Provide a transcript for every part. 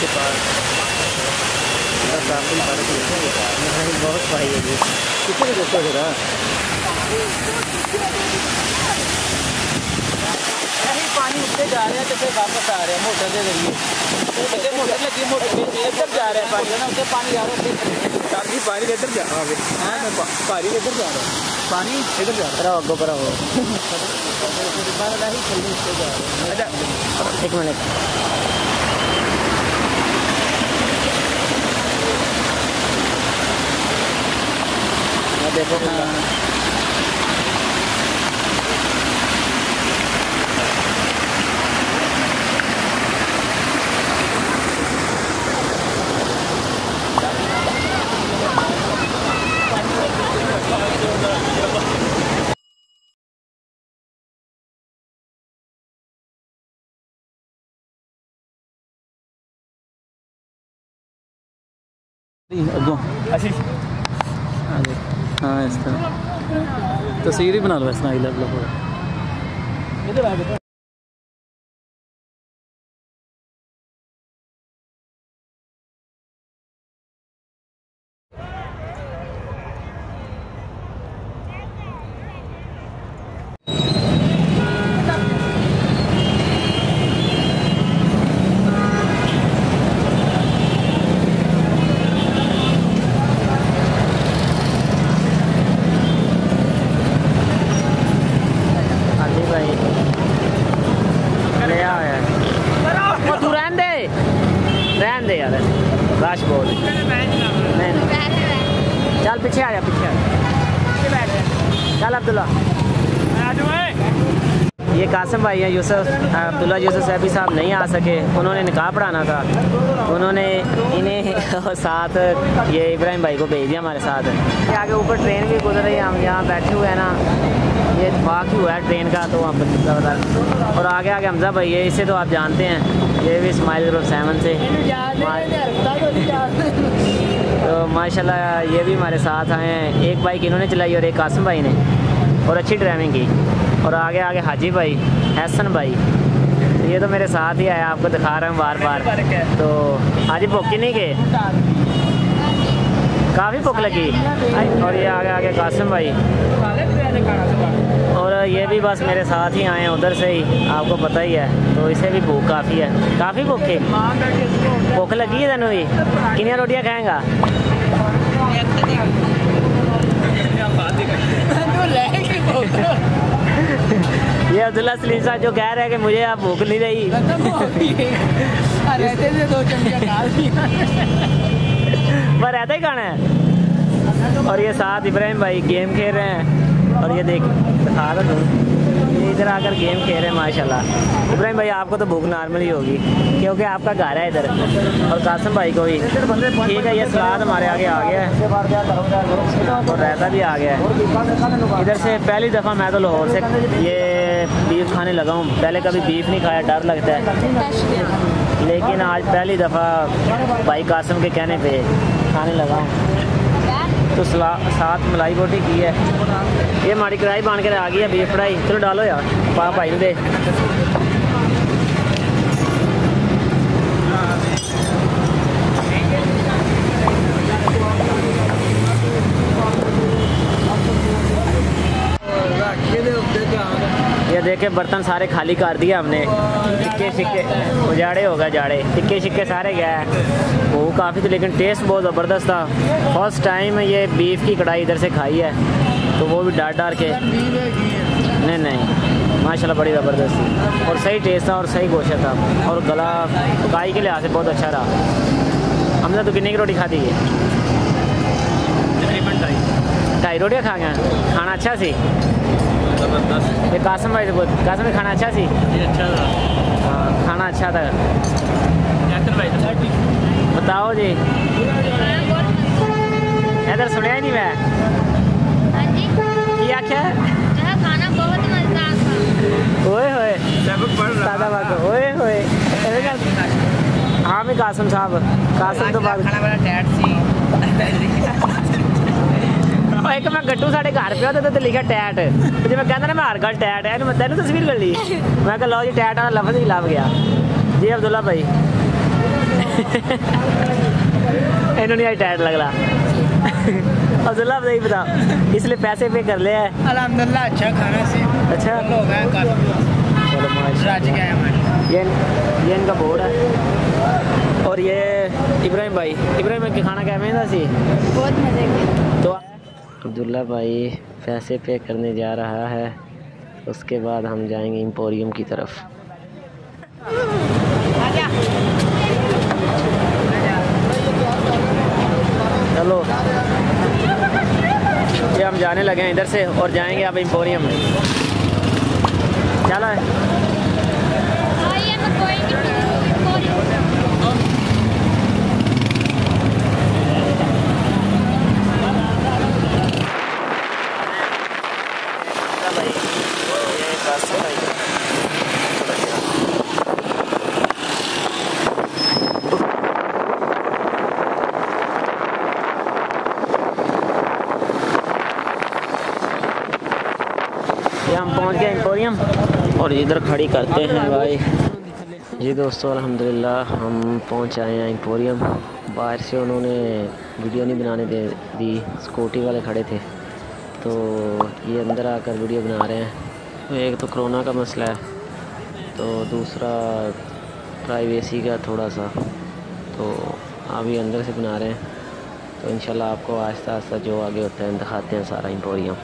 के पास बहुत भाई है ये कितने दोस्तों जरा पानी जा रहे हैं तो फिर वापस आ रहे हैं मोटर के ज़रिए मोटर लगी मोटर इधर जा रहा है पानी ना उधर पानी रहा है पानी इधर जा रहा है पानी इधर जा रहा है पानी इधर जा रहा है हो एक minute. Depok nah. Aduh. Asyik. Aduh. हाँ इस तरह तस्वीर ही बना लो इस तरह लग कैसे बोल। नहीं चल, पीछे आ जा, पीछे चल, अब्दुल्ला। ये कासिम भाई हैं, यूसुफ, अब्दुल्ला यूसुफ सैफी साहब नहीं आ सके। उन्होंने निकाह पढ़ाना था। उन्होंने इन्हें साथ, ये इब्राहिम भाई को भेज दिया हमारे साथ। ये आगे ऊपर ट्रेन भी गुजर रही है, हम यहाँ बैठे हुए हैं ना। ये वाक ही हुआ है ट्रेन का तो हम और आगे आगे हमजा भाई है, इसे तो आप जानते हैं। ये भी स्माइल ग्रुप सेवन से। तो माशाल्लाह ये भी हमारे साथ आए हैं। एक बाइक इन्होंने चलाई और एक कासिम भाई ने। और अच्छी ड्राइविंग की। और आगे आगे हाजी भाई हसन भाई। ये तो मेरे साथ ही आया आपको दिखा रहा हूँ बार बार तो हाजी भुक्की नहीं गए? काफ़ी भुख लगी। और ये आगे आगे कासिम भाई। और ये भी बस मेरे साथ ही आए हैं उधर से ही, आपको पता ही है। तो इसे भी भूख काफ़ी है। काफ़ी भूख भुख लगी है तेन भी? किनिया रोटियाँ खाएँगा? ये अब्दुल्ला सलीम साहब जो कह रहे हैं कि मुझे आप भूख नहीं रही। पर रहता ही खाना है? और ये साथ इब्राहिम भाई गेम खेल रहे हैं। और ये देख, दिखा रहा हूँ इधर आकर गेम खेल रहे हैं, माशाल्लाह। इब्राहिम भाई, आपको तो भूख नॉर्मल ही होगी, क्योंकि आपका घर है इधर। और कासिम भाई को भी। ठीक है, ये सलाद हमारे आगे आ गया है। और रायता भी आ गया है। इधर से पहली दफ़ा मैं तो लाहौर से ये बीफ खाने लगा हूँ। पहले कभी बीफ नहीं खाया, डर लगता है। लेकिन आज पहली दफ़ा भाई कासम के कहने पे खाने लगा हूँ। तो साथ मलाई रोटी की है। ये हमारी कढ़ाई बन कर आ गई है, बीफ कढ़ाई चलो डालो यार, पा भाई दे ये देखे बर्तन सारे खाली कर दिए हमने। टिक्के शिक्के उजाड़े हो गए जाड़े। टिक्के शिक्के सारे गए। वो काफ़ी थे लेकिन टेस्ट बहुत ज़बरदस्त था। फ़र्स्ट टाइम ये बीफ की कढ़ाई इधर से खाई है। तो वो भी डार डार के। नहीं नहीं। माशाल्लाह बड़ी ज़बरदस्त थी। और सही टेस्ट था और सही गोशा था। और गला पकाई के लिहाज से बहुत अच्छा रहा। हमने तो कितनी की रोटी खाती है ढाई रोटियाँ खा गए। खाना अच्छा सी? ज़बरदस्त। ये कासम भाई से बोल कासम भाई खाना अच्छा सी? अच्छा था। हाँ खाना अच्छा था। भाई तो बताओ जी। इधर सुनया नहीं मैं? हाँ जी। की आख्या? खाना बहुत मज़ेदार था ओए होए। सब पढ़ रहा दादा बाबा ओए होए। हाँ मैं कासम साहब। कासम तो बात खाना वाला टैट सी। ਉਹ ਇੱਕ ਮੈਂ ਗੱਟੂ ਸਾਡੇ ਘਰ ਪਿਆ ਤੇ ਤੇ ਲਿਖਿਆ ਟੈਟ ਤੇ ਜਿਵੇਂ ਕਹਿੰਦਾ ਨਾ ਮੈਂ ਹਰ ਗੱਲ ਟੈਟ ਹੈ ਇਹਨੂੰ ਮੈਂ ਤੈਨੂੰ ਤਸਵੀਰ ਕਰ ਲਈ ਮੈਂ ਕਿਹਾ ਲਓ ਜੀ ਟੈਟ ਵਾਲਾ ਲਫ਼ਜ਼ ਹੀ ਲੱਭ ਗਿਆ ਜੀ ਅਬਦੁੱਲਾ ਭਾਈ ਇਹਨੂੰ ਨਹੀਂ ਆਈ ਟੈਟ ਲੱਗਦਾ अब्दुल्ला अब नहीं बता इसलिए पैसे पे कर ले है अल्हम्दुलिल्लाह अच्छा खाना से अच्छा हो गया काफी चलो माशा रज गए हमारे ये ये इनका बोर्ड है और ये इब्राहिम भाई इब्राहिम भाई के खाना क्या महंगा सी बहुत मजे के तो अब्दुल्ला भाई पैसे पे करने जा रहा है, उसके बाद हम जाएँगे एम्पोरियम की तरफ़। चलो। ये हम जाने लगे हैं इधर से और जाएँगे अब एम्पोरियम में। चला। है आइए मैं कोई नहीं ये हम पहुँच गए एम्पोरियम और इधर खड़ी करते हैं भाई। जी दोस्तों, अल्हम्दुलिल्लाह, हम पहुँच आए हैं एम्पोरियम। बाहर से उन्होंने वीडियो नहीं बनाने दे दी स्कूटी वाले खड़े थे। तो ये अंदर आकर वीडियो बना रहे हैं। तो एक तो कोरोना का मसला है तो दूसरा प्राइवेसी का थोड़ा सा तो अभी अंदर से बना रहे हैं। तो इंशाल्लाह आपको आहिस्ता आहिस्ता जो आगे होता है, दिखाते हैं सारा एम्पोरियम।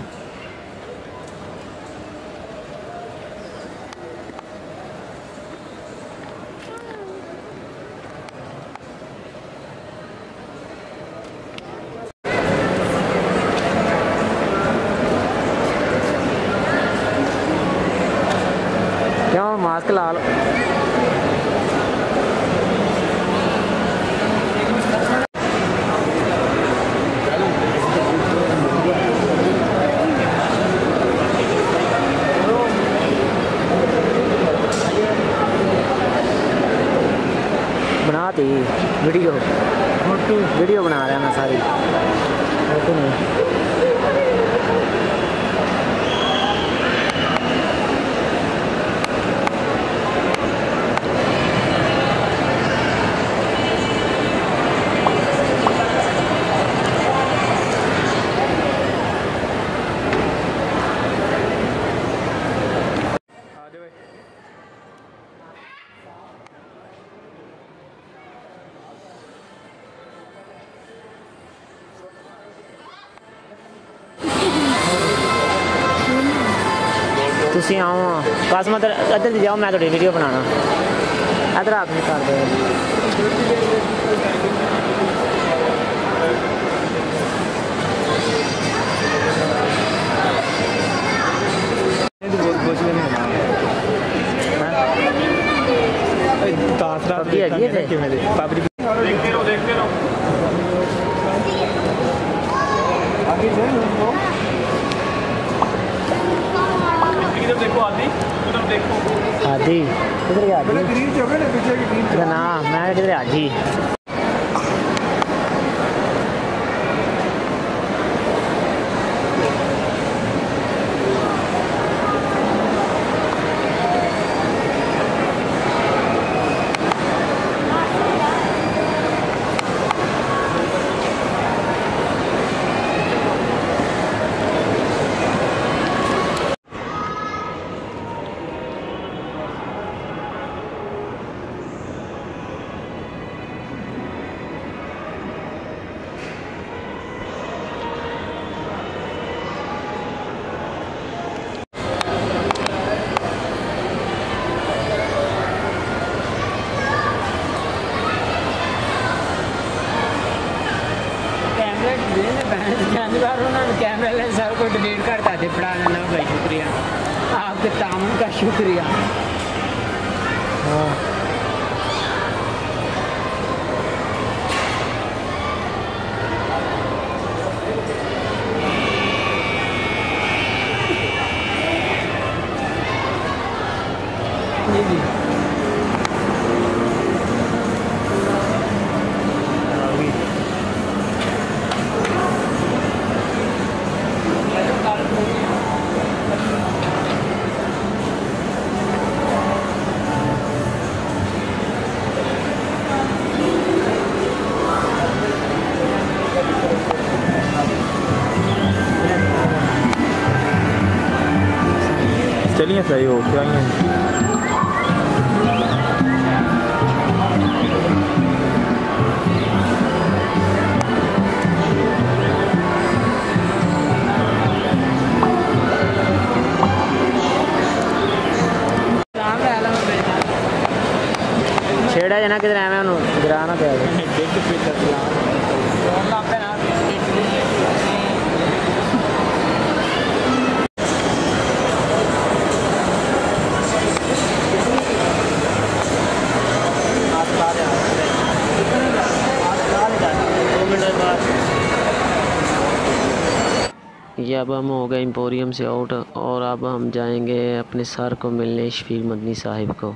क्यों मास्क ला लो बना दी वीडियो फ़ोटो वीडियो बना रहा मैं सारी उसी आओ बस मैं इधर भी जाओ मैं थोड़ी वीडियो बनाना इधर आप नहीं कर दे तामन का शुक्रिया। जी angin. छेड़ा जना किधर आया मैं गिराना पे ये अब हम हो गए एम्पोरियम से आउट और अब हम जाएँगे अपने सर को मिलने शफीक मदनी साहिब को।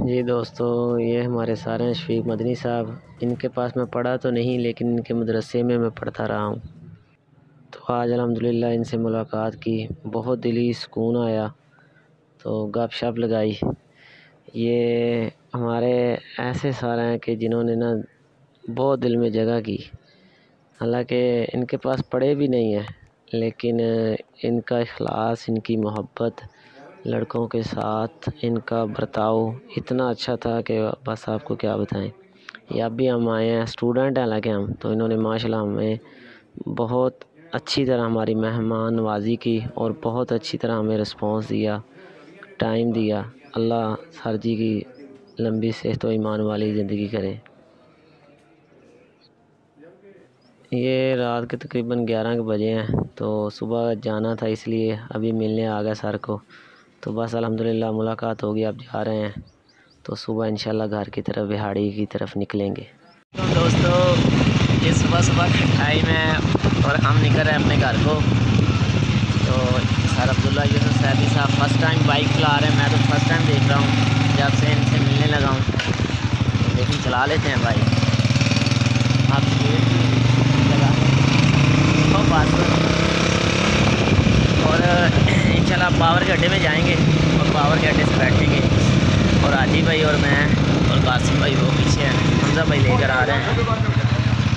जी दोस्तों, ये हमारे सारे हैं शफीक मदनी साहब। इनके पास मैं पढ़ा तो नहीं, लेकिन इनके मदरसे में मैं पढ़ता रहा हूँ। तो आज अल्हम्दुलिल्लाह इनसे मुलाकात की। बहुत दिली सुकून आया। तो गप शप लगाई। ये हमारे ऐसे सारे हैं कि जिन्होंने ना बहुत दिल में जगह की। हालाँकि इनके पास पढ़े भी नहीं हैं, लेकिन इनका इखलास, इनकी मोहब्बत, लड़कों के साथ इनका बर्ताव इतना अच्छा था कि बस आपको क्या बताएँ। ये भी हम आए हैं, स्टूडेंट हैं हालाँकि हम तो इन्होंने माशाल्लाह हमें बहुत अच्छी तरह हमारी मेहमान नवाजी की और बहुत अच्छी तरह हमें रिस्पांस दिया टाइम दिया। अल्लाह सर जी की लंबी सेहत व ईमान वाली ज़िंदगी करे। ये रात के तकरीबन ग्यारह के बजे हैं तो सुबह जाना था इसलिए अभी मिलने आ गया सर को। तो बस अल्हम्दुलिल्लाह, मुलाकात होगी अब जा रहे हैं। तो सुबह इंशाल्लाह घर की तरफ़, बिहाड़ी की तरफ़ निकलेंगे। तो दोस्तों, ये सुबह सुबह का टाइम है और हम निकल रहे हैं अपने घर को। तो सर अब्दुल्ला यूसुफ सैदी साहब फ़र्स्ट टाइम बाइक चला रहे हैं। मैं तो फ़र्स्ट टाइम देख रहा हूँ, जब से इनसे मिलने लगा हूँ। तो लेकिन चला लेते हैं बाइक आप बात और, इंशाल्लाह पावर के अड्डे में जाएँगे और पावर के अड्डे से बैठेंगे। और आजी भाई और मैं और कासिम भाई वो पीछे हैं, हमजा भाई लेकर आ रहे हैं।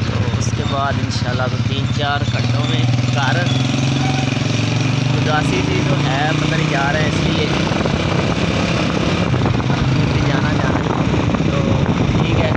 तो उसके बाद इंशाल्लाह तो तीन चार घंटों में घर उदासी थी तो है, पता नहीं जा रहे हैं इसलिए। जाना जाना तो ठीक है।